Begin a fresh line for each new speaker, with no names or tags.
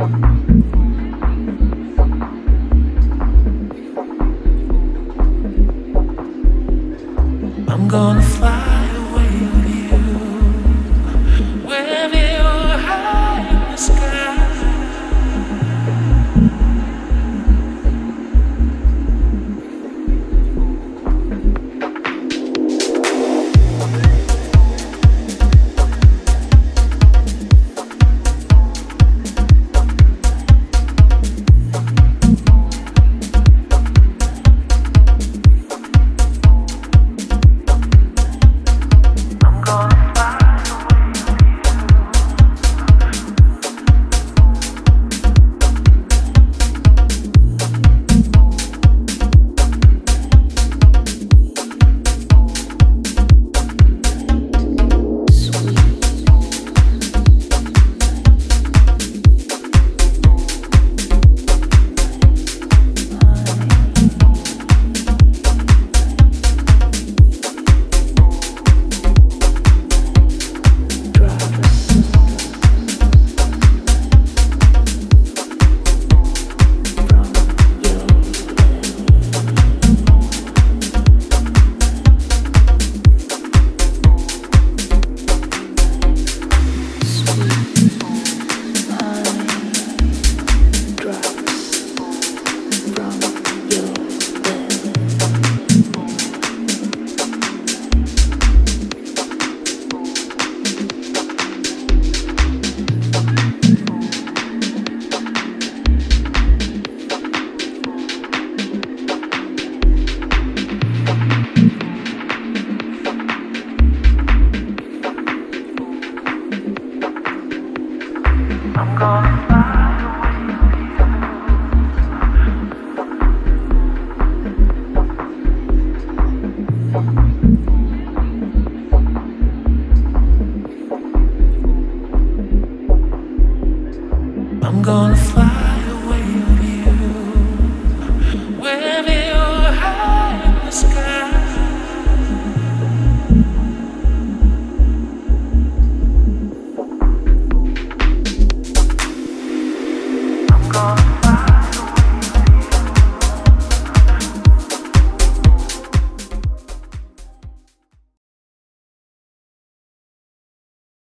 I'm gonna fly gonna fly away with you, with you high in the sky. I'm gonna